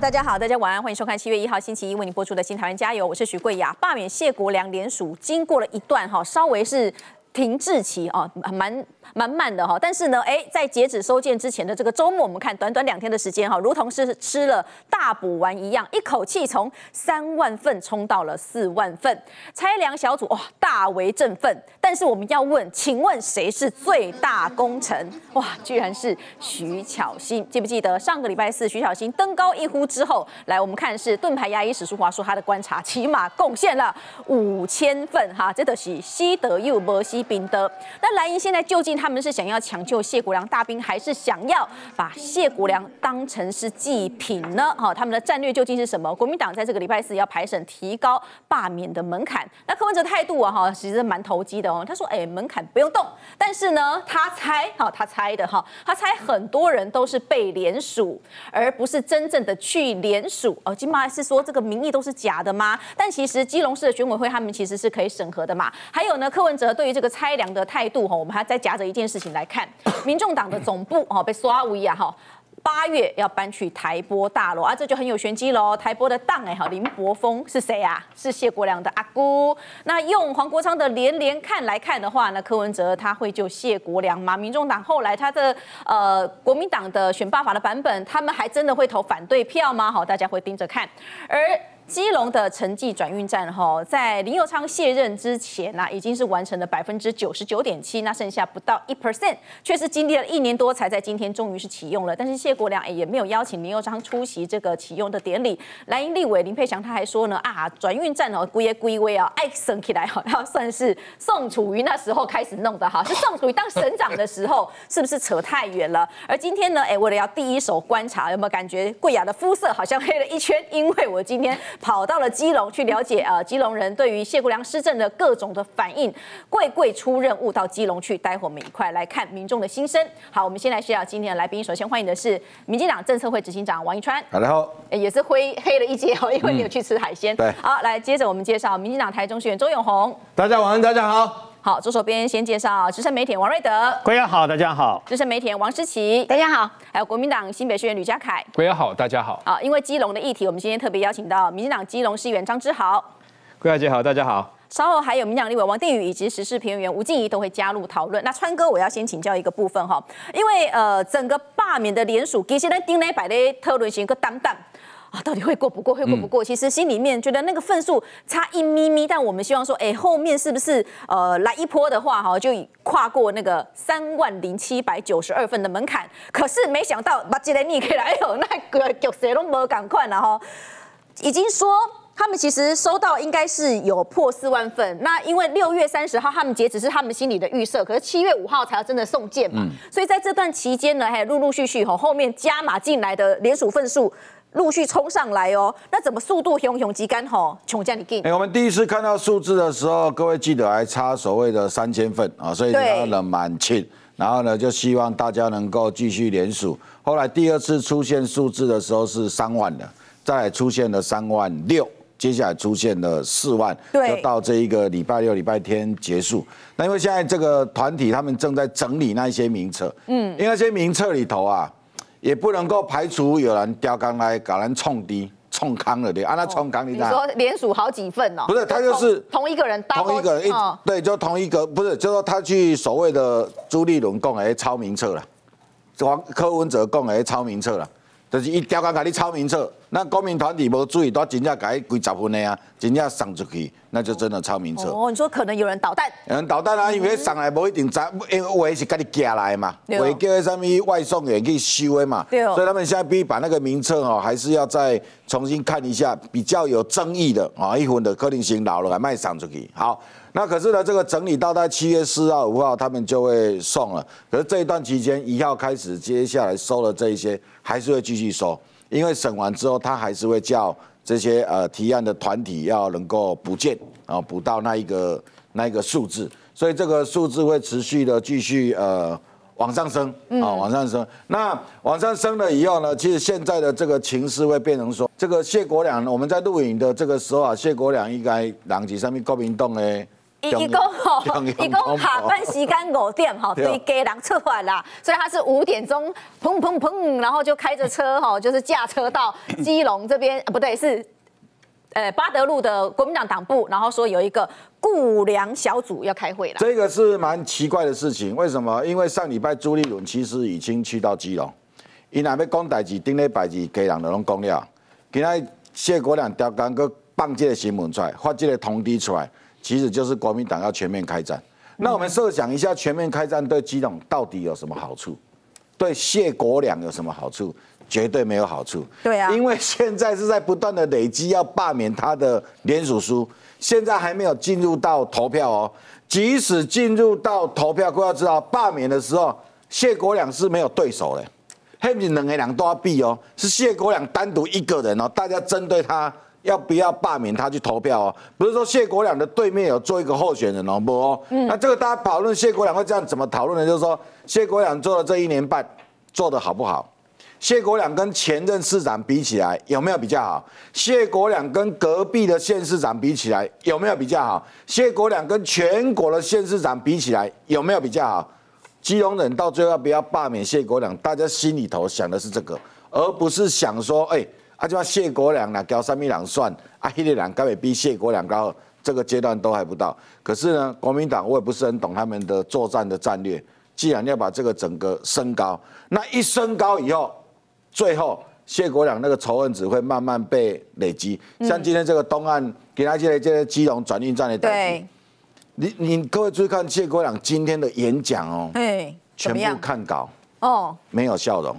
大家好，大家晚安，欢迎收看七月一号星期一为您播出的《新台湾加油》，我是许桂雅。罢免谢国良联署经过了一段哈，稍微是停滞期啊，蛮。满满的哈，但是呢，哎，在截止收件之前的这个周末，我们看短短两天的时间哈，如同是吃了大补丸一样，一口气从三万份冲到了四万份，拆粮小组哇大为振奋。但是我们要问，请问谁是最大功臣？哇，居然是徐巧芯。记不记得上个礼拜四徐巧芯登高一呼之后，来我们看是盾牌牙医史书华说他的观察起码贡献了五千份哈，这都是西德又摩西宾德。那蓝营现在究竟？他们是想要抢救谢国良大兵，还是想要把谢国良当成是祭品呢？哈，他们的战略究竟是什么？国民党在这个礼拜四要排审提高罢免的门槛。那柯文哲态度啊，哈，其实蛮投机的哦。他说，哎，门槛不用动，但是呢，他猜，哈，他猜的哈，他猜很多人都是被联署，而不是真正的去联署。哦，金马是说这个民意都是假的吗？但其实基隆市的选委会他们其实是可以审核的嘛。还有呢，柯文哲对于这个猜量的态度，哈，我们还在夹着。一件事情来看，民众党的总部哦被刷威啊哈，八月要搬去台波大楼啊，这就很有玄机喽。台波的档哎哈，林柏峰是谁啊？是谢国良的阿姑。那用黄国昌的连连看来看的话呢，柯文哲他会救谢国良吗？民众党后来他的呃国民党的选罢法的版本，他们还真的会投反对票吗？好，大家会盯着看。而基隆的城际转运站哈，在林佑昌卸任之前呢，已经是完成了百分之九十九点七，那剩下不到一 percent，却是经历了一年多才在今天终于是启用了。但是谢国良也没有邀请林佑昌出席这个启用的典礼。蓝营立委林佩祥他还说呢，啊，转运站哦，归耶归威啊，爱升起来哈，他算是宋楚瑜那时候开始弄的哈，是宋楚瑜当省长的时候，是不是扯太远了？而今天呢，哎，为了要第一手观察，有没有感觉贵雅的肤色好像黑了一圈？因为我今天。跑到了基隆去了解啊，基隆人对于谢国良施政的各种的反应。贵贵出任务到基隆去，待会我们一块来看民众的心声。好，我们先来介绍今天的来宾。首先欢迎的是民进党政策会执行长王一川。大家好。也是灰黑了一截哦，因为你有去吃海鲜。对。好，来接着我们介绍民进党台中市员周永红。大家晚安，大家好。好，左手边先介绍资深媒体王瑞德，各位好，大家好；资深媒体王诗琪，大家好；还有国民党新北市议员吕家凯，各位好，大家好。好，因为基隆的议题，我们今天特别邀请到民进党基隆市议员张之豪，各位姐好，大家好。稍后还有民进党立委王定宇以及时事评论员吴静怡都会加入讨论。那川哥，我要先请教一个部分哈，因为呃，整个罢免的联署，其实咱顶礼拜的特论是一个担当。啊，到底会过不过？会过不过？其实心里面觉得那个分数差一咪咪，但我们希望说，哎，后面是不是呃来一波的话，哈，就跨过那个三万零七百九十二份的门槛。可是没想到，把吉雷尼给来，哎呦，那个局势都没赶快了哈。已经说他们其实收到应该是有破四万份，那因为六月三十号他们截止是他们心里的预设，可是七月五号才要真的送件嘛，所以在这段期间呢，还陆陆续续哈后面加码进来的连署份数。陆续冲上来哦，那怎么速度雄雄急赶吼？穷家你给。哎，我们第一次看到数字的时候，各位记得还差所谓的三千份啊，所以拉了蛮近。然后呢，就希望大家能够继续连署。后来第二次出现数字的时候是三万的，再出现了三万六，接下来出现了四万，就到这一个礼拜六、礼拜天结束。那因为现在这个团体他们正在整理那一些名册，嗯，因为那些名册里头啊。也不能够排除有人调岗来搞人冲低、冲康了的，啊，那冲康你说连署好几份哦？不是，他就是同一个人，同一个人，一对，就同一个，不是，就说他去所谓的朱立伦供诶抄名册了，王柯文哲供诶抄名册了。就是一调岗给你抄名册，那公民团体无注意，都真正改几十分的啊，真正送出去，那就真的抄名册。哦，你说可能有人捣蛋？有人捣蛋啊，因为上来无一定在，因为是给你寄来嘛，会叫什么外送员去收的嘛。对哦。所以他们现在必须把那个名册哦，还是要再重新看一下，比较有争议的啊，一分的可能性老了还卖送出去。好。那可是呢，这个整理到在七月四号、五号，他们就会送了。可是这一段期间，一号开始，接下来收了这一些，还是会继续收，因为审完之后，他还是会叫这些呃提案的团体要能够补件啊，补到那一个那一个数字，所以这个数字会持续的继续呃往上升啊，往上升。那往上升了以后呢，其实现在的这个情势会变成说，这个谢国良，我们在录影的这个时候啊，谢国良应该党籍上面国民党的。一一共吼，一共下班时间五点哈，对家人出发啦，所以他是五点钟砰砰砰，然后就开着车哈，就是驾车到基隆这边，不对，是呃巴德路的国民党党部，然后说有一个顾良小组要开会了。这个是蛮奇怪的事情，为什么？因为上礼拜朱立伦其实已经去到基隆，伊那要讲代志，顶礼拜二家人都拢讲了，今仔谢国良调刚个放这个新闻出来，发这个通知出来。其实就是国民党要全面开战。那我们设想一下，全面开战对基隆到底有什么好处？对谢国良有什么好处？绝对没有好处。对啊，因为现在是在不断的累积要罢免他的联署书，现在还没有进入到投票哦。即使进入到投票，各位要知道，罢免的时候，谢国良是没有对手的，黑米两个两都要避哦，是谢国良单独一个人哦，大家针对他。要不要罢免他去投票哦？不是说谢国良的对面有做一个候选人哦，不哦。那这个大家讨论谢国良会这样怎么讨论呢？就是说谢国良做了这一年半做的好不好？谢国良跟前任市长比起来有没有比较好？谢国良跟隔壁的县市长比起来有没有比较好？谢国良跟全国的县市长比起来有没有比较好？基隆人到最后要不要罢免谢国良？大家心里头想的是这个，而不是想说，哎。啊，就像谢国良啦，交三米两算，啊，迄个人根本比谢国良高，这个阶段都还不到。可是呢，国民党我也不是很懂他们的作战的战略。既然要把这个整个升高，那一升高以后，最后谢国良那个仇恨只会慢慢被累积。像今天这个东岸给他这些这些基隆转运站的对，你你各位注意看谢国良今天的演讲哦，哎，全部看稿哦，没有笑容，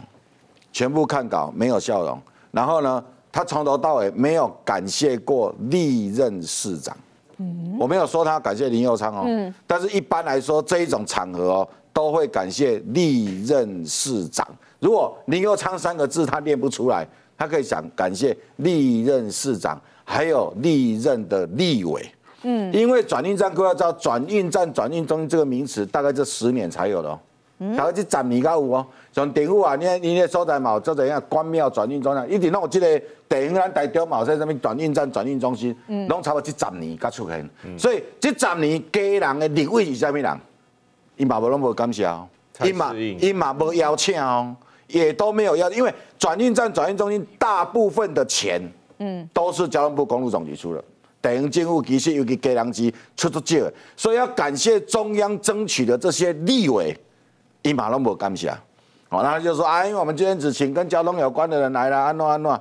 全部看稿没有笑容。然后呢，他从头到尾没有感谢过历任市长。嗯，我没有说他感谢林佑昌哦。嗯，但是一般来说这一种场合哦，都会感谢历任市长。如果林佑昌三个字他念不出来，他可以想感谢历任市长，还有历任的立委。嗯，因为转运站各位知道，转运站、转运中心这个名词，大概这十年才有的哦。大概这十年才有哦。像政府啊，你你那所在嘛，做者样关庙转运中心，一定弄有这个地方，咱台中嘛，在上面转运站、转运中心，拢差不多这十年才出现。所以这十年家人的立位是啥物人？伊嘛无拢无感谢哦，伊嘛伊嘛无邀请哦，也都没有邀，因为转运站、转运中心大部分的钱，嗯，都是交通部公路总局出的，地方政府其实尤其家人机出足少，所以要感谢中央争取的这些立委，伊嘛拢无感谢。好，那就说啊，因为我们今天只请跟交通有关的人来了，安诺安诺，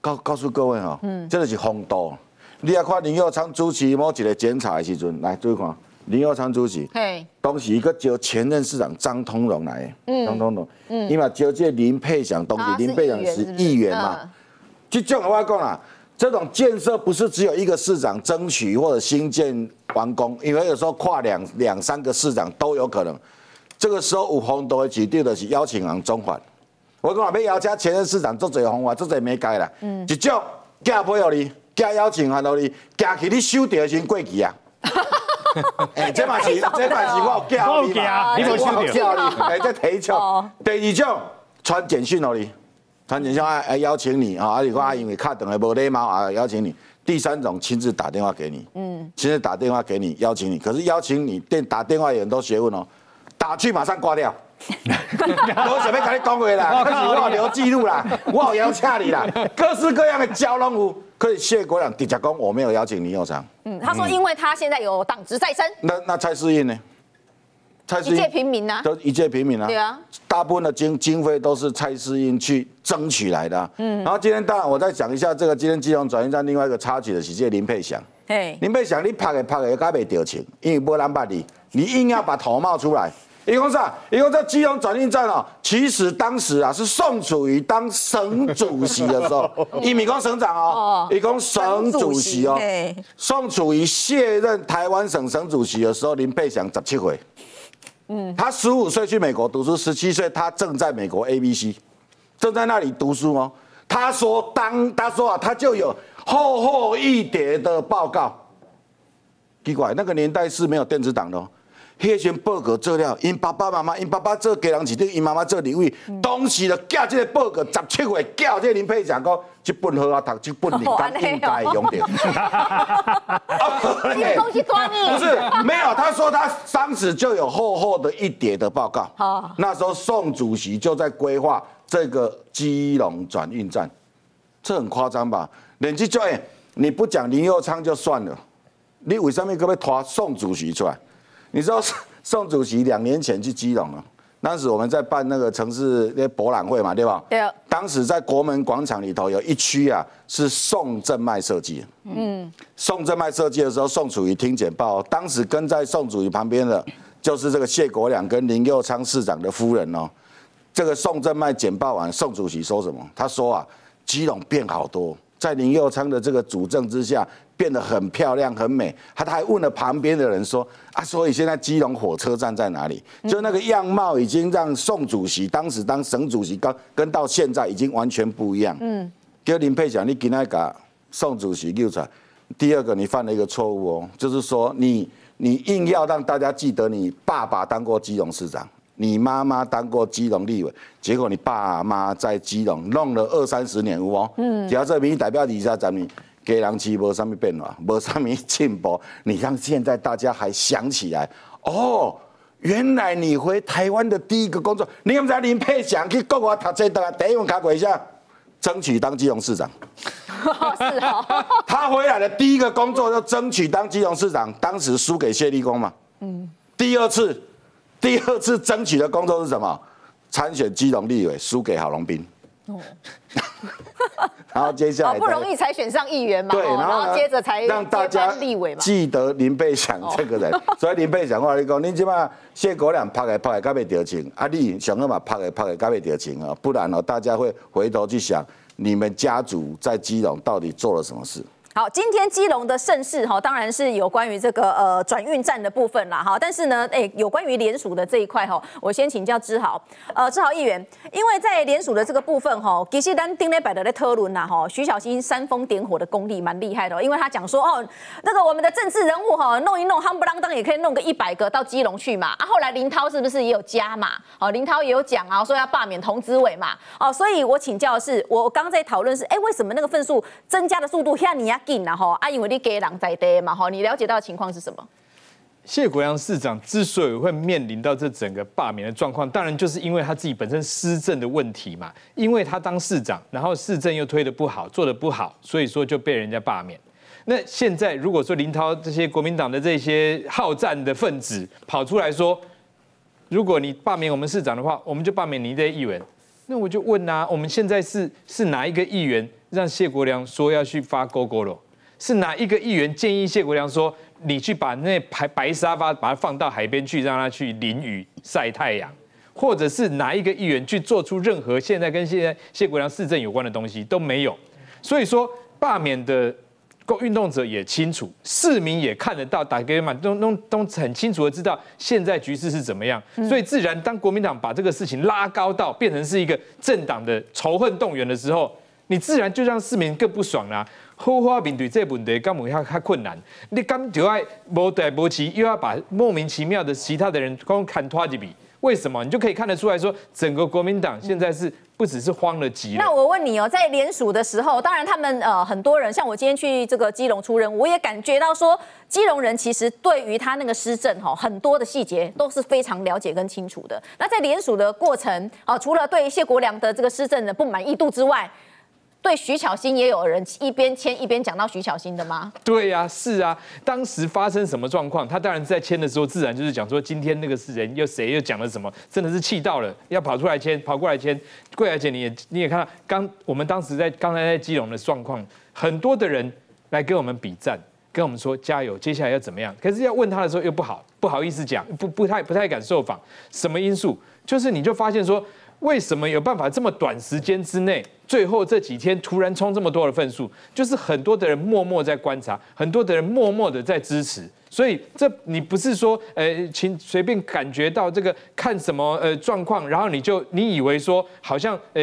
告告诉各位哈，嗯，真的是风度。你要看林佑昌主席某一个检查的时阵，来注意看，林佑昌主席，嘿，当时一个叫前任市长张通荣来，嗯，张通荣，嗯，因为叫这林佩祥东西，林佩祥是议员嘛，就这样的话讲啦，这种建设不是只有一个市长争取或者新建完工，因为有时候跨两两三个市长都有可能。这个时候有风度的指定的是邀请人中环，我讲要邀请前任市长做这个方法，做这没改啦，一种加配合你，加邀请函到你，加去你收掉先过期啊！哎，这嘛是，这嘛是我叫你嘛，你我叫你，哎，这提出。第二种传简讯到你，传简讯啊，哎邀请你啊，啊你讲啊因为卡等的无礼貌啊，邀请你。第三种亲自打电话给你，嗯，亲自打电话给你邀请你，可是邀请你电打电话有很多学问哦。打去马上挂掉，我准备跟你讲回来，我有留记录啦，我有邀请你啦，各式各样的交通务，可以谢国良直接讲我没有邀请林有偿。嗯，他说因为他现在有党职在身。那那蔡世英呢？蔡世英一介平民啊，都一介平民啊。对啊，大部分的经经费都是蔡世英去争取来的。嗯，然后今天当然我再讲一下这个今天基隆转运站另外一个插曲的是这林佩祥。嘿，林佩祥你拍的拍的该被调情，因为没人捌你，你硬要把头冒出来。一共啥？一共在基隆转运站哦。其实当时啊，是宋楚瑜当省主席的时候，一米公省长哦，一共省主席哦。宋楚瑜卸任台湾省省主席的时候，林佩祥十七岁。嗯，他十五岁去美国读书，十七岁他正在美国 A B C，正在那里读书哦。他说当他说啊，他就有厚厚一叠的报告。奇怪，那个年代是没有电子档的哦。迄阵报告做了，因爸爸妈妈，因爸爸做家人市长，因妈妈做立委，当时就寄这个报告，十七月寄这林佩祥讲，一本好啊读，一本领当应该用的。东西抓你？不是，没有，他说他当时就有厚厚的一叠的报告。那时候宋主席就在规划这个基隆转运站，这很夸张吧？连这叫哎，你不讲林佑昌就算了，你为什么可不可以拖宋主席出来？你知道 宋主席两年前去基隆了，当时我们在办那个城市那博览会嘛，对吧？对。当时在国门广场里头有一区啊，是宋正迈设计。嗯。宋正迈设计的时候，宋楚瑜听简报，当时跟在宋楚瑜旁边的，就是这个谢国良跟林佑昌市长的夫人哦。这个宋正迈简报完，宋主席说什么？他说啊，基隆变好多，在林佑昌的这个主政之下。变得很漂亮很美，他他还问了旁边的人说啊，所以现在基隆火车站在哪里？就那个样貌已经让宋主席当时当省主席跟跟到现在已经完全不一样。嗯，叫林佩祥，你今天个宋主席救出来。第二个，你犯了一个错误哦，就是说你你硬要让大家记得你爸爸当过基隆市长，你妈妈当过基隆立委，结果你爸妈在基隆弄了二三十年哦。嗯，只要这民意代表底下咱们。给人期无什么变化，无什么进步。你让现在大家还想起来哦，原来你回台湾的第一个工作，你有没有林佩祥去国外读这的？第一份卡过一下，争取当基隆市长。是哦。他回来的第一个工作就争取当基隆市长，当时输给谢立功嘛。嗯。第二次，第二次争取的工作是什么？参选基隆立委，输给郝龙斌。哦，然后接下来好不容易才选上议员嘛，对，然后接着才让大家立委嘛，记得林佩祥这个人。所以林佩祥话你讲，你起码谢国良拍的拍的，该被调情，啊，你想要嘛拍的拍的，该被调情啊，不然哦，大家会回头去想你们家族在基隆到底做了什么事。好，今天基隆的盛事哈，当然是有关于这个呃转运站的部分啦哈。但是呢，哎，有关于联署的这一块哈，我先请教志豪，呃，志豪议员，因为在联署的这个部分哈，其实咱丁磊摆的在特伦呐哈，徐小新煽风点火的功力蛮厉害的，因为他讲说哦，那个我们的政治人物哈，弄一弄夯不啷当也可以弄个一百个到基隆去嘛。啊，后来林涛是不是也有加嘛？哦，林涛也有讲啊，说要罢免童子伟嘛。哦，所以我请教的是，我刚刚在讨论是，哎，为什么那个份数增加的速度像你啊然后啊，因为你给人在地嘛，哈，你了解到的情况是什么？谢国良市长之所以会面临到这整个罢免的状况，当然就是因为他自己本身施政的问题嘛。因为他当市长，然后市政又推的不好，做的不好，所以说就被人家罢免。那现在如果说林涛这些国民党的这些好战的分子跑出来说，如果你罢免我们市长的话，我们就罢免你这议员。那我就问啊，我们现在是是哪一个议员让谢国良说要去发勾勾了？是哪一个议员建议谢国良说：“你去把那白白沙发把它放到海边去，让他去淋雨晒太阳？”或者是哪一个议员去做出任何现在跟现在谢国良市政有关的东西都没有？所以说罢免的运动者也清楚，市民也看得到，打给嘛都都都很清楚的知道现在局势是怎么样。所以自然当国民党把这个事情拉高到变成是一个政党的仇恨动员的时候，你自然就让市民更不爽啦。好好面对这问题，根本较较困难。你刚就爱无代无齐，又要把莫名其妙的其他的人光看拖几笔，为什么？你就可以看得出来说，整个国民党现在是不只是慌了急了。那我问你哦，在联署的时候，当然他们呃很多人，像我今天去这个基隆出任，我也感觉到说，基隆人其实对于他那个施政哈，很多的细节都是非常了解跟清楚的。那在联署的过程啊，除了对谢国良的这个施政的不满意度之外，对徐巧芯也有人一边签一边讲到徐巧芯的吗？对呀，是啊。当时发生什么状况？他当然在签的时候，自然就是讲说今天那个是人又谁又讲了什么，真的是气到了，要跑出来签，跑过来签。桂来姐，你也你也看到，刚我们当时在刚才在基隆的状况，很多的人来跟我们比战，跟我们说加油，接下来要怎么样？可是要问他的时候又不好不好意思讲，不不太不太敢受访。什么因素？就是你就发现说。为什么有办法这么短时间之内，最后这几天突然冲这么多的份数？就是很多的人默默在观察，很多的人默默的在支持。所以这你不是说，呃，请随便感觉到这个看什么呃状况，然后你就你以为说好像呃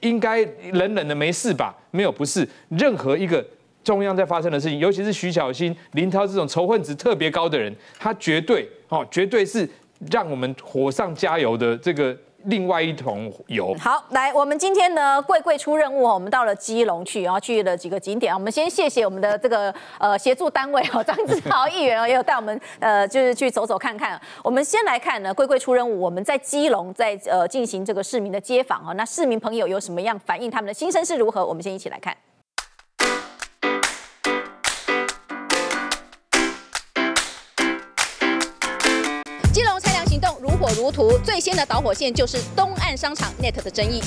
应该冷冷的没事吧？没有，不是任何一个中央在发生的事情，尤其是徐小新、林涛这种仇恨值特别高的人，他绝对哦，绝对是让我们火上加油的这个。另外一桶油。好，来，我们今天呢，贵贵出任务哦我们到了基隆去，然后去了几个景点。我们先谢谢我们的这个呃协助单位哦，张志豪议员哦，也有带我们呃，就是去走走看看。我们先来看呢，贵贵出任务，我们在基隆在呃进行这个市民的街访哦，那市民朋友有什么样反映，他们的心声是如何？我们先一起来看。火如荼，最先的导火线就是东岸商场 Net 的争议。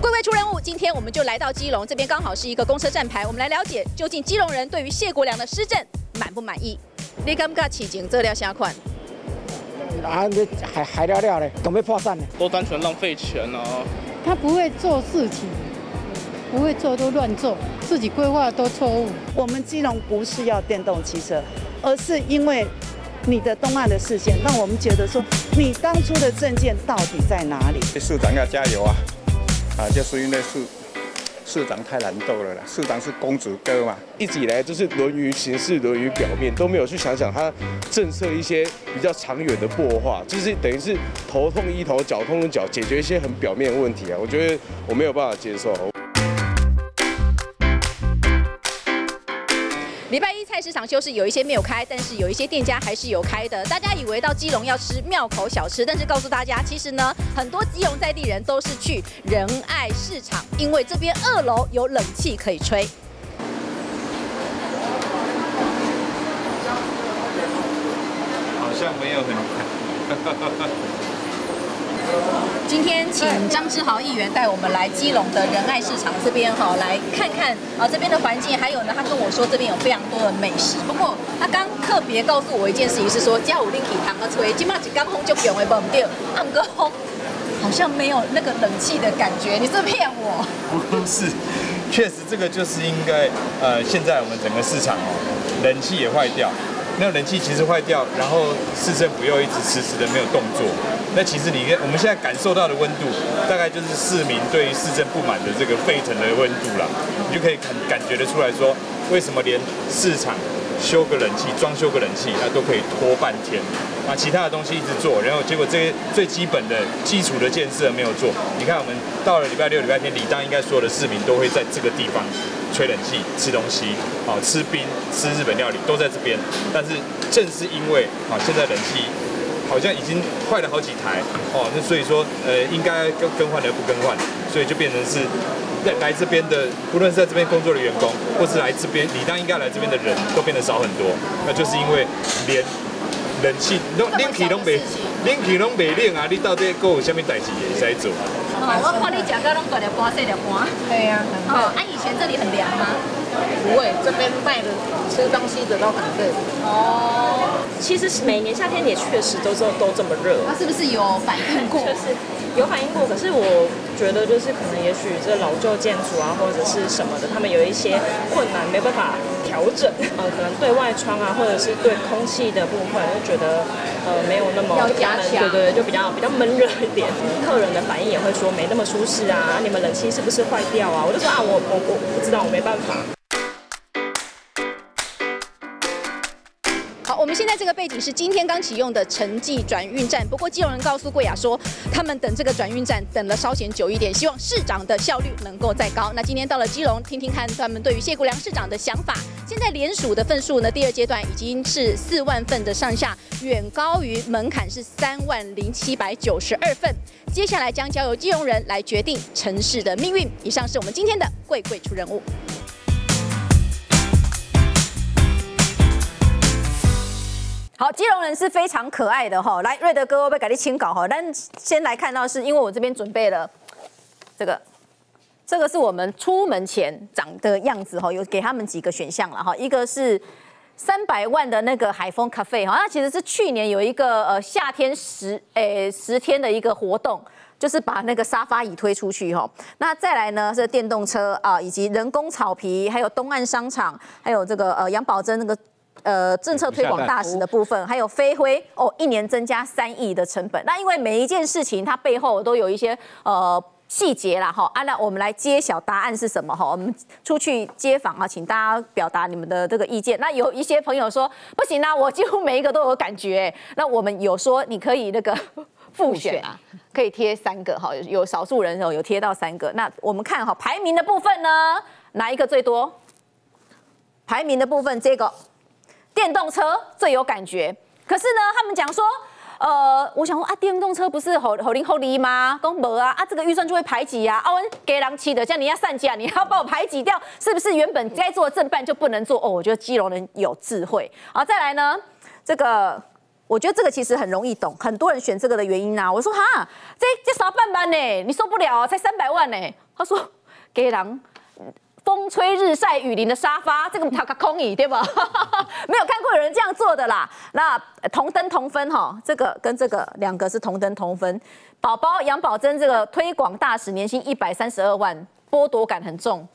贵贵出任务，今天我们就来到基隆，这边刚好是一个公车站牌，我们来了解究竟基隆人对于谢国良的施政满不满意？你敢不敢起警这料下款？啊，你还还了了嘞，准备破产呢？都单纯浪费钱哦。他不会做事情。不会做都乱做，自己规划都错误。我们基隆不是要电动汽车，而是因为你的东岸的视线，让我们觉得说你当初的证件到底在哪里？市长要加油啊！啊，就是因为市市长太难斗了啦。市长是公主哥嘛，一直以来就是沦于形式，沦于表面，都没有去想想他政策一些比较长远的破化，就是等于是头痛医头，脚痛脚，解决一些很表面的问题啊。我觉得我没有办法接受。礼拜一菜市场休市，有一些没有开，但是有一些店家还是有开的。大家以为到基隆要吃庙口小吃，但是告诉大家，其实呢，很多基隆在地人都是去仁爱市场，因为这边二楼有冷气可以吹。好像没有很。今天请张志豪议员带我们来基隆的仁爱市场这边哈，来看看啊这边的环境，还有呢，他跟我说这边有非常多的美食。不过他刚特别告诉我一件事情，是说加五令体堂啊吹，今嘛只刚轰就不用会崩掉，暗哥轰好像没有那个冷气的感觉，你是骗我？不是，确实这个就是应该呃，现在我们整个市场哦，冷气也坏掉。那冷气其实坏掉，然后市政府又一直迟迟的没有动作。那其实你我们现在感受到的温度，大概就是市民对于市政不满的这个沸腾的温度了。你就可以感感觉得出来说，为什么连市场修个冷气、装修个冷气，那都可以拖半天？啊，其他的东西一直做，然后结果这些最基本的基础的建设没有做。你看，我们到了礼拜六、礼拜天，理当应该所有的市民都会在这个地方。吹冷气、吃东西，好吃冰、吃日本料理都在这边。但是正是因为啊，现在冷气好像已经坏了好几台哦，那所以说呃，应该更更换的不更换，所以就变成是在来这边的，不论是在这边工作的员工，或是来这边理当应该来这边的人都变得少很多。那就是因为连冷气都冷气都没冷气都没冷啊，你到底够有什么代志会使做？哦，我看你食到拢大粒瓜、细粒瓜。对呀。哦，啊，以前这里很凉吗？不会，这边卖的吃东西的都很热。哦。其实每年夏天也确实都都都这么热。它是不是有反应过？就是有反应过，可是我觉得就是可能也许这老旧建筑啊或者是什么的，他们有一些困难没办法调整。呃，可能对外窗啊或者是对空气的部分，就觉得呃没有那么要加强。对对，就比较比较闷热一点。客人的反应也会说没那么舒适啊，你们冷气是不是坏掉啊？我就说啊，我我我不知道，我没办法。们现在这个背景是今天刚启用的城际转运站。不过基隆人告诉贵雅说，他们等这个转运站等了稍显久一点，希望市长的效率能够再高。那今天到了基隆，听听看他们对于谢国良市长的想法。现在联署的份数呢，第二阶段已经是四万份的上下，远高于门槛是三万零七百九十二份。接下来将交由基隆人来决定城市的命运。以上是我们今天的贵贵出人物。好，基隆人是非常可爱的哈。来，瑞德哥，我被改你清稿哈。但先来看到是因为我这边准备了这个，这个是我们出门前长的样子哈。有给他们几个选项了哈。一个是三百万的那个海风咖啡哈，那其实是去年有一个呃夏天十诶十天的一个活动，就是把那个沙发椅推出去哈。那再来呢是电动车啊，以及人工草皮，还有东岸商场，还有这个呃杨宝珍那个。呃，政策推广大使的部分，还有飞灰哦，一年增加三亿的成本。那因为每一件事情它背后都有一些呃细节啦哈，啊那我们来揭晓答案是什么哈？我们出去街访啊，请大家表达你们的这个意见。那有一些朋友说不行啊，我几乎每一个都有感觉。那我们有说你可以那个 复选啊，可以贴三个哈，有少数人有有贴到三个。那我们看哈排名的部分呢，哪一个最多？排名的部分这个电动车最有感觉。可是呢，他们讲说。呃，我想说啊，电动车不是好好零好利吗？公无啊，啊这个预算就会排挤啊。啊，我给人气的，像你要散架，你要把我排挤掉，是不是原本该做的正办就不能做？哦，我觉得基隆人有智慧。好，再来呢，这个我觉得这个其实很容易懂，很多人选这个的原因啊。我说哈，这这啥办办呢？你受不了啊，才三百万呢。他说给人。风吹日晒雨淋的沙发，这个塔卡空椅对吧？没有看过有人这样做的啦。那同登同分哈，这个跟这个两个是同登同分。宝宝杨宝珍这个推广大使，年薪一百三十二万，剥夺感很重。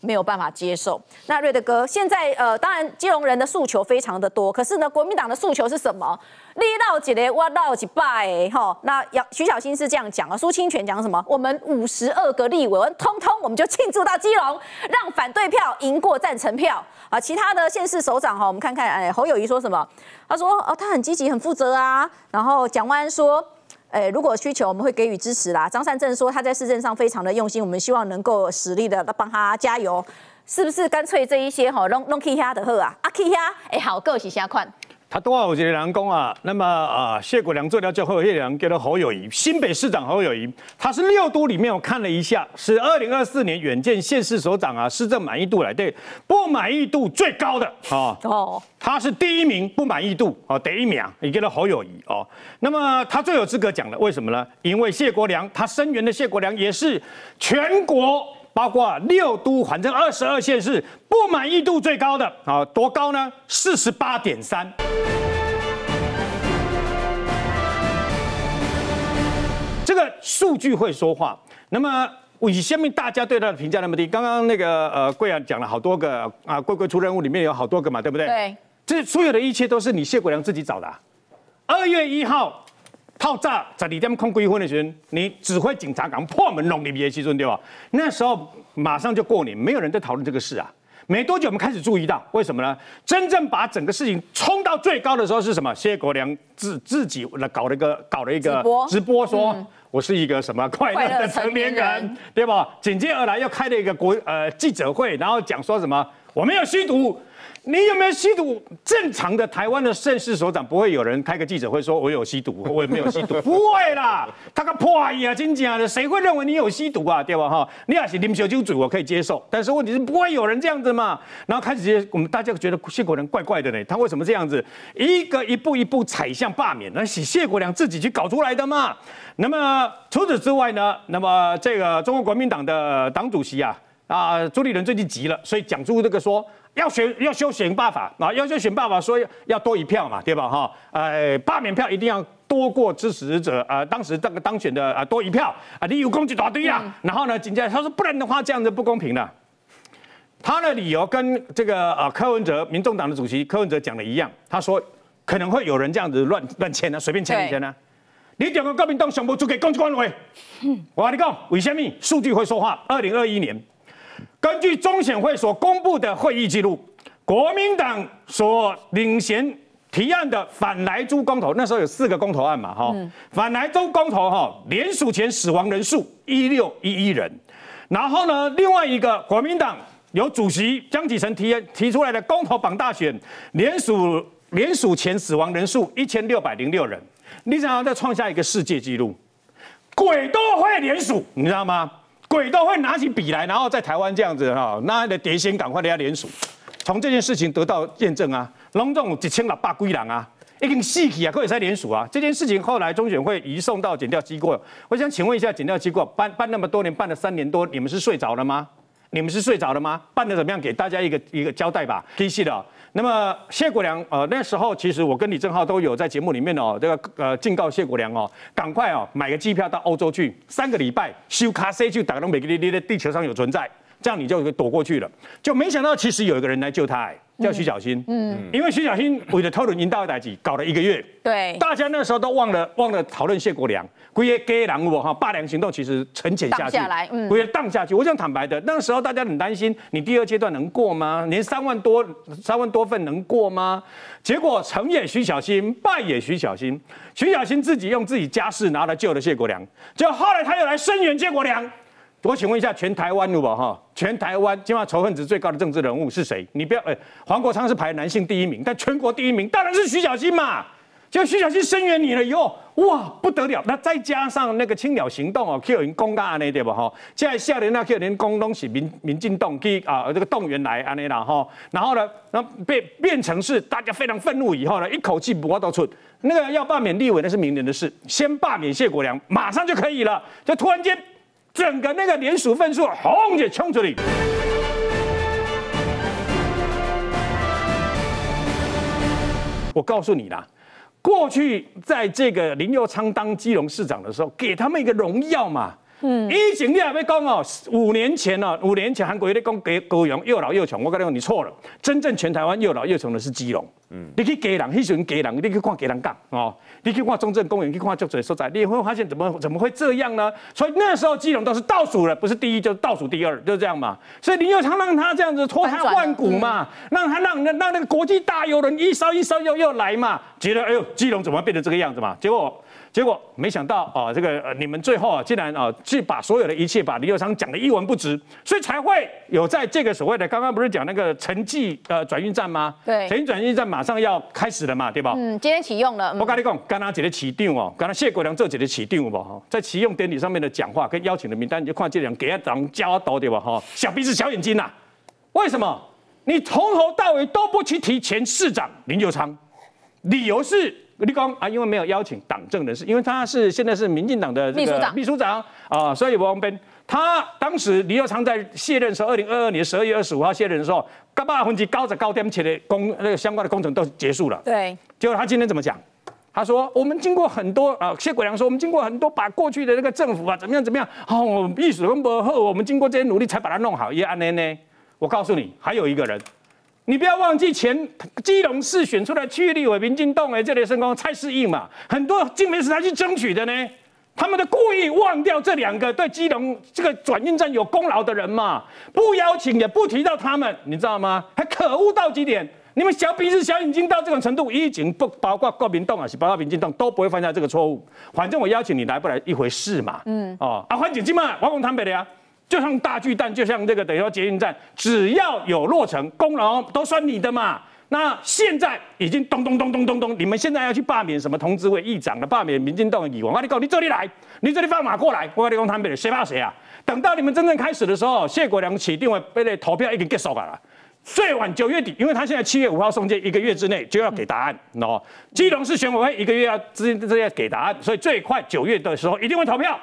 没有办法接受。那瑞德哥，现在呃，当然金融人的诉求非常的多，可是呢，国民党的诉求是什么？力道几雷，挖到几拜，哈。那杨徐小新是这样讲啊，苏清泉讲什么？我们五十二个立委，通通我们就庆祝到基隆，让反对票赢过赞成票啊。其他的县市首长哈，我们看看，哎，侯友谊说什么？他说哦，他很积极，很负责啊。然后蒋万安说。诶，如果需求，我们会给予支持啦。张善政说他在市政上非常的用心，我们希望能够实力的帮他加油，是不是？干脆这一些吼，弄弄 K 下的好啊，啊 K 下，哎，好，各起下款。他多少有人讲啊？那么啊，谢国良做掉之后，有人叫做侯友谊，新北市长侯友谊，他是六都里面我看了一下，是二零二四年远见县市首长啊，市政满意度来对，不满意度最高的啊，哦，他是第一名不满意度哦，第一名你叫做侯友谊哦。那么他最有资格讲的，为什么呢？因为谢国良他声援的谢国良也是全国。包括六都，反正二十二县市不满意度最高的啊，多高呢？四十八点三。这个数据会说话。那么，以下面大家对他的评价那么低？刚刚那个呃，贵阳讲了好多个啊，贵贵出任务里面有好多个嘛，对不对？对。这所有的一切都是你谢国良自己找的。二月一号。套炸在二点空归婚的时候，你指挥警察赶破门弄里边的时对吧？那时候马上就过年，没有人在讨论这个事啊。没多久，我们开始注意到，为什么呢？真正把整个事情冲到最高的时候是什么？谢国良自自己来搞了一个搞了一个直播，说我是一个什么快乐的成年人，对吧？紧接而来又开了一个国呃记者会，然后讲说什么我没有吸毒。你有没有吸毒？正常的台湾的县市首长不会有人开个记者会说我有吸毒，我也没有吸毒，不会啦。他个破呀，真假的，谁会认为你有吸毒啊？对吧？哈，你要是啉小酒醉，我可以接受。但是问题是不会有人这样子嘛。然后开始，我们大家觉得谢国良怪怪的呢，他为什么这样子？一个一步一步踩向罢免，那是谢国良自己去搞出来的嘛。那么除此之外呢？那么这个中国国民党的党主席啊啊朱立伦最近急了，所以讲出这个说。要选要修选罢法啊，要修选罢法，说要多一票嘛，对吧？哈，呃，罢免票一定要多过支持者，呃，当时这个当选的啊多一票啊，你有攻击大堆啊。然后呢，紧接着他说，不然的话这样子不公平的。他的理由跟这个呃柯文哲，民众党的主席柯文哲讲的一样，他说可能会有人这样子乱乱签呢，随便签一签呢。你两个国民党上部就给公职官委，我跟你讲，为什么数据会说话？二零二一年。根据中选会所公布的会议记录，国民党所领衔提案的反莱猪公投，那时候有四个公投案嘛，哈，反莱猪公投哈，连署前死亡人数一六一一人，然后呢，另外一个国民党由主席江启臣提提出来的公投榜大选，连署连署前死亡人数一千六百零六人，你想要再创下一个世界纪录，鬼都会连署，你知道吗？鬼都会拿起笔来，然后在台湾这样子哈，那的碟仙赶快的要联署，从这件事情得到验证啊，隆重一千六百归人啊，已经细起啊，可以再联署啊。这件事情后来中选会移送到检调机构，我想请问一下检调机构办办那么多年，办了三年多，你们是睡着了吗？你们是睡着了吗？办的怎么样？给大家一个一个交代吧。可以的。那么谢国良，呃，那时候其实我跟李正浩都有在节目里面哦，这个呃警告谢国良哦，赶快哦买个机票到欧洲去，三个礼拜修卡 C 就打到每个地地地球上有存在，这样你就躲过去了。就没想到其实有一个人来救他。叫徐小新，嗯，因为徐小新为了讨论引导的代志，搞了一个月，对，大家那时候都忘了忘了讨论谢国良，归耶给狼我哈霸良行动其实沉潜下去，下来，嗯，归耶荡下去。我想坦白的，那时候大家很担心，你第二阶段能过吗？连三万多三万多份能过吗？结果成也徐小新，败也徐小新。徐小新自己用自己家世拿来救了谢国良，结果后来他又来声援谢国良。我请问一下，全台湾如果哈，全台湾今晚仇恨值最高的政治人物是谁？你不要，哎，黄国昌是排男性第一名，但全国第一名当然是徐小新嘛。就徐小新声援你了以后，哇，不得了！那再加上那个青鸟行动哦，Q 人公告安尼对不哈？现在下联那 Q 人公东西民民进动去啊，这个动员来安尼啦哈。然后呢，那变变成是大家非常愤怒以后呢，一口气不到出那个要罢免立委那是明年的事，先罢免谢国良，马上就可以了。就突然间。整个那个连署分数轰就冲出去。我告诉你啦，过去在这个林佑昌当基隆市长的时候，给他们一个荣耀嘛。嗯，以前你还没讲哦，五年前哦，五年前韩国在讲给高雄又老又穷，我跟你讲你错了，真正全台湾又老又穷的是基隆。嗯，你去给人，那时候给人，你去看给人港哦，你去看中正公园，去看足侪所在，你会发现怎么怎么会这样呢？所以那时候基隆都是倒数了，不是第一就是倒数第二，就是这样嘛。所以林佑昌让他这样子脱胎换骨嘛，让他让让那个国际大游轮一艘一艘又又来嘛，觉得哎呦基隆怎么变成这个样子嘛？结果。结果没想到啊，这个你们最后啊，竟然啊，去把所有的一切把李友昌讲的一文不值，所以才会有在这个所谓的刚刚不是讲那个城际呃转运站吗？对，城际转运站马上要开始了嘛，对吧？嗯，今天启用了。我跟你讲，刚刚姐的启定哦，刚刚谢国良这姐的启定吧哈，在启用典礼上面的讲话跟邀请的名单，你就看这两给他长加刀对吧哈？小鼻子小眼睛呐，为什么？你从头到尾都不去提前市长林友昌，理由是。立功啊，因为没有邀请党政人士，因为他是现在是民进党的秘书长，秘书长啊，所以王斌他当时李耀昌在卸任的时候，二零二二年十二月二十五号卸任的时候，高八分级高着高点起的工那个相关的工程都结束了。对，结果他今天怎么讲？他说我们经过很多啊，谢国良说我们经过很多把过去的那个政府啊怎么样怎么样，哦，意思跟不后，我们经过这些努力才把它弄好。也安呢呢，我告诉你，还有一个人。你不要忘记前基隆市选出来区域立委民进党哎，这里升光蔡世应嘛，很多金门是他去争取的呢。他们都故意忘掉这两个对基隆这个转运站有功劳的人嘛，不邀请也不提到他们，你知道吗？还可恶到极点。你们小鼻子小眼睛到这种程度，已经不包括国民党啊，是包括民进党都不会犯下这个错误。反正我邀请你来不来一回事嘛。嗯哦啊，反正今嘛，我讲坦白的呀。就像大巨蛋，就像这个等于说捷运站，只要有落成，功劳都算你的嘛。那现在已经咚咚咚咚咚咚，你们现在要去罢免什么同志会议长的，罢免民进党的议员，我跟你讲，你这里来，你这里放马过来，我跟你讲，台北谁怕谁啊？等到你们真正开始的时候，谢国良起定位，被那投票已经结束了，最晚九月底，因为他现在七月五号送件，一个月之内就要给答案，喏，基隆市选委会一个月要之之要给答案，所以最快九月的时候一定会投票。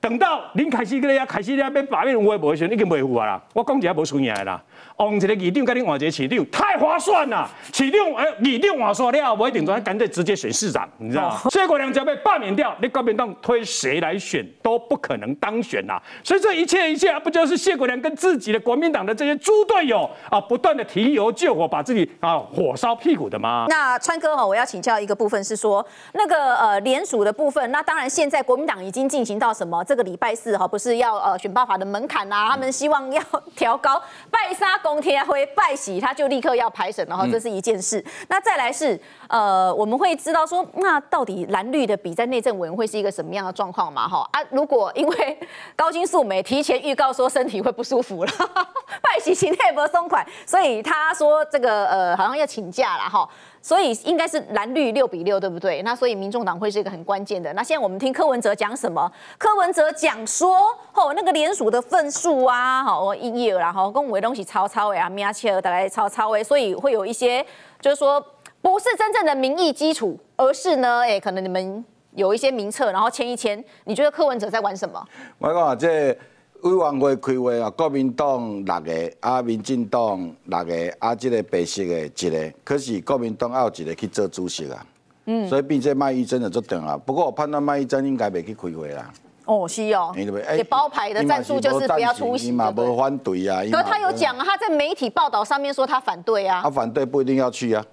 等到林凯西跟你啊，凯西你啊，要罢免我也不会选，已经袂赴啊啦。我讲一下无出赢啦。往一个议长跟你换一个市长，太划算了。市长哎，议长换算了，不一定说干脆直接选市长，你知道吗？谢国良只要被罢免掉，你国民党推谁来选都不可能当选呐。所以这一切一切，不就是谢国良跟自己的国民党的这些猪队友啊，不断的提油救火，把自己啊火烧屁股的吗？那川哥哈，我要请教一个部分是说，那个呃联署的部分，那当然现在国民党已经进行到什么？这个礼拜四哈，不是要呃选罢法的门槛呐？他们希望要调高拜杀。公天会拜喜，他就立刻要排审，然后这是一件事。那再来是，呃，我们会知道说，那到底蓝绿的比在内政委员会是一个什么样的状况嘛？哈啊，如果因为高金素梅提前预告说身体会不舒服了，拜喜请内不松款，所以他说这个呃好像要请假了哈。所以应该是蓝绿六比六，对不对？那所以民众党会是一个很关键的。那现在我们听柯文哲讲什么？柯文哲讲说，吼那个联署的份数啊，好我一页然后跟我东西超超诶啊，米亚切尔大概超超诶，所以会有一些就是说不是真正的民意基础，而是呢，哎，可能你们有一些名册，然后签一签。你觉得柯文哲在玩什么？我讲这。委员会开会啊，国民党六个，啊，民进党六个，啊，这个白色的一个，可是国民党还有一个去做主席啊。嗯。所以变这卖一真的就等啊。不过我判断卖一真应该袂去开会啦。哦，是哦，给包牌的战术就是不要出席嘛，不反对啊。可他有讲啊，他在媒体报道上面说他反对啊。他反对不一定要去啊。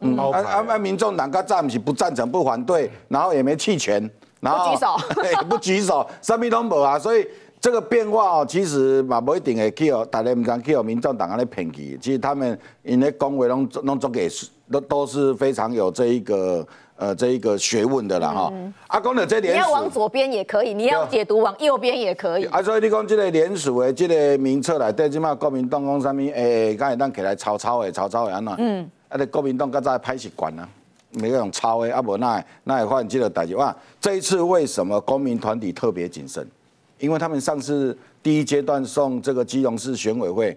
嗯，啊啊啊！民众党他暂时不赞成、不反对，然后也没弃权，然后不举手，不举手，什么都无啊。所以这个变化哦，其实嘛不一定会去哦，大家唔敢去哦，民众党安尼骗去。其实他们因为讲话拢拢做给都都是非常有这一个。呃，这一个学问的啦哈，阿公的这联，你要往左边也可以，你要解读往右边也可以。啊，所以你讲这个联署的这个名册来，对，即马国民党讲啥物？诶，刚才咱起来抄抄的，抄抄的安怎？嗯，啊，你国民党刚才歹习惯啊，每个用抄的，啊无那那也换这个代志哇。这一次为什么公民团体特别谨慎？因为他们上次第一阶段送这个基隆市选委会。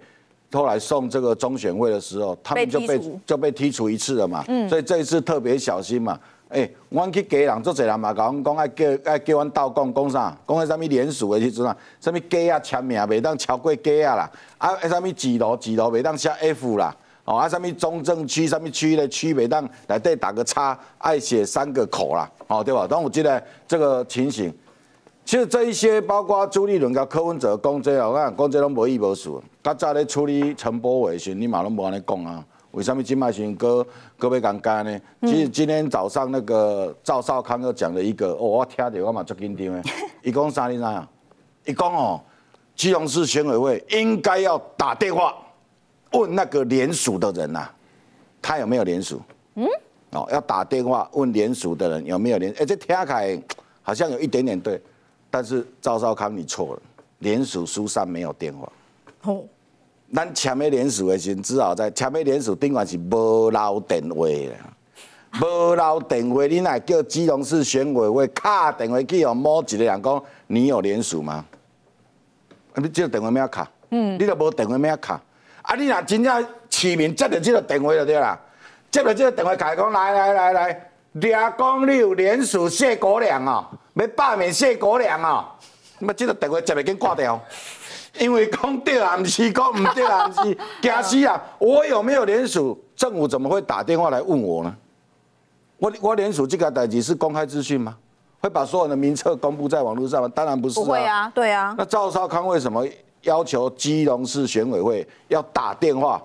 后来送这个中选会的时候，他们就被就被剔除一次了嘛，所以这一次特别小心嘛。哎，我去给人做侪人嘛，甲阮讲爱叫爱叫阮斗讲讲啥，讲迄啥物连署的时阵啊，啥物鸡啊签名袂当超过鸡啊啦，啊迄啥物字楼字楼袂当写 F 啦，哦啊啥物中正区啥物区的区袂当内底打个叉，爱写三个口啦，哦对吧？当我记得这个情形。其实这一些，包括朱立伦跟柯文哲讲这，我讲讲这拢无意无数。较早咧处理陈柏伟时，你嘛拢无安尼讲啊？为什么今麦先哥哥要讲干呢？其实今天早上那个赵少康又讲了一个，哦，我听着我嘛足紧张的。伊讲啥你知影？伊讲哦，基隆市选委会应该要打电话问那个联署的人呐，他有没有联署？嗯？哦，要打电话问联署的人有没有联？哎，这听起来好像有一点点对。但是赵少康，你错了，联署书上没有电话。哦，咱签的联署的时，只好在签的联署顶管是无留电话的，无留电话，你乃叫基隆市选委会卡电话去哦，某一个人讲你有联署吗？你这个电话咩卡？嗯，你都无电话咩卡？啊，你若真正市民接到这个电话就对啦，接到这个电话开讲来来来来，俩讲你有联署谢国良哦。要罢免谢国良啊！那么这个电话接袂紧挂掉，因为讲对啊，不是讲唔对啊，不是惊死啊！我有没有联署？政府怎么会打电话来问我呢？我我联署这个代志是公开资讯吗？会把所有的名册公布在网络上吗？当然不是。不会啊，对啊。那赵少康为什么要求基隆市选委会要打电话